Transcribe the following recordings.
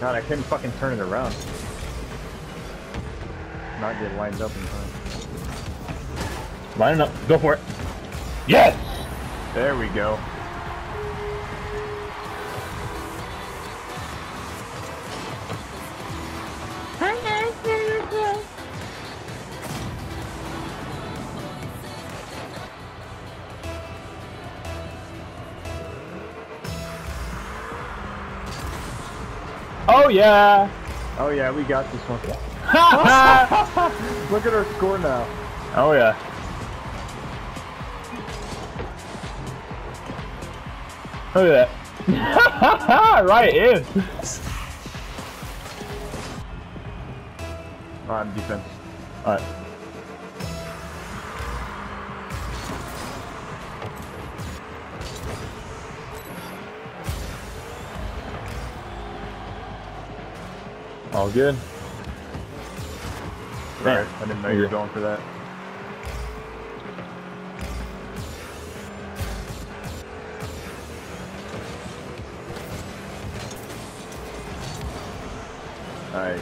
God, I couldn't fucking turn it around. Not get lined up in time. Line up. Go for it. Yes! There we go. Oh yeah! Oh yeah, we got this one. Look at our score now. Oh yeah. Look at that. right in. Alright, defense. Alright. All good. Right. I didn't know you were going for that. Nice.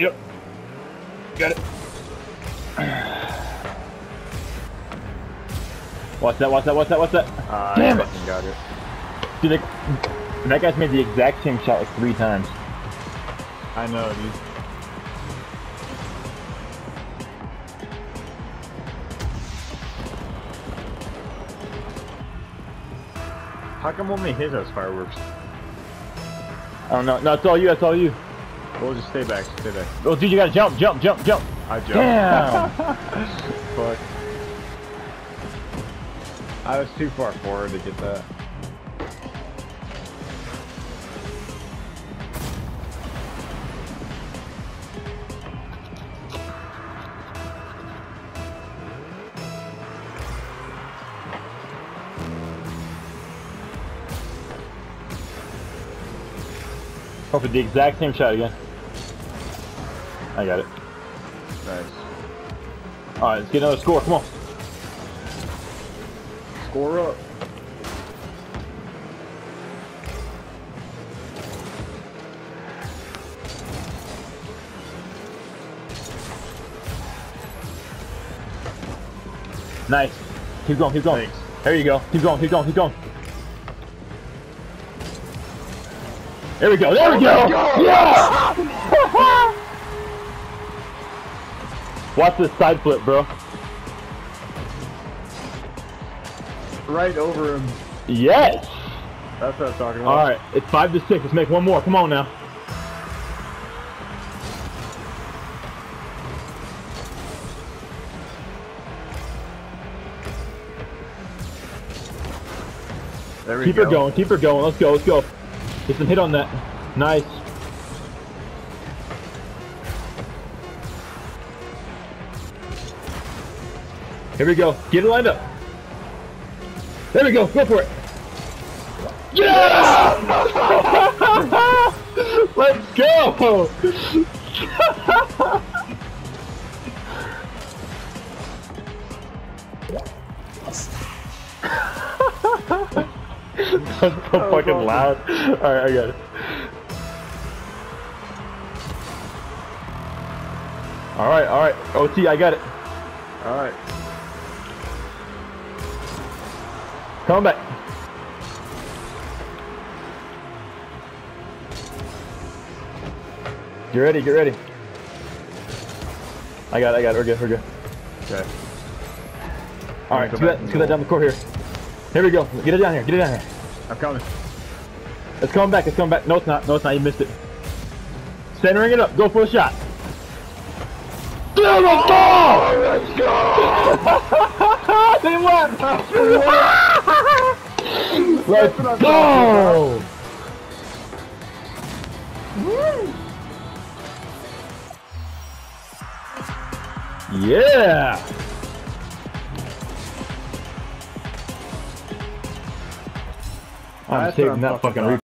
Yep. Got it. What's that? What's that? What's that? What's that? Uh, Damn I it. got it. Dude, like, that guy's made the exact same shot like three times. I know, dude. How come only his has fireworks? I don't know. No, it's all you. That's all you. We'll just stay back, stay back. Oh, dude, you gotta jump, jump, jump, jump. I jumped. Damn. Fuck. I was too far forward to get that. For the exact same shot again. I got it. Nice. All right, let's get another score. Come on. Score up. Nice. Keep going. Keep going. Thanks. There you go. Keep going. Keep going. Keep going. There we go. There we go. Yeah. Watch this side flip, bro. Right over him. Yes. That's what I'm talking about. All right. It's five to six. Let's make one more. Come on now. There we Keep go. her going. Keep her going. Let's go. Let's go. Get some hit on that. Nice. Here we go. Get it lined up. There we go. Go for it. Yeah! Let's go. That's so fucking awesome. loud. Alright, I got it. Alright, alright. OT, I got it. Alright. Come back. Get ready, get ready. I got it, I got it. We're good, we're good. Okay. Alright, let's that, let's get that down the court here. Here we go. Get it down here, get it down here. I'm coming. It's coming back, it's coming back. No, it's not. No, it's not. You missed it. Centering it up. Go for a shot. Let's go! they won! Let's go! Yeah! I'm That's saving that fucking.